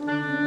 Bye.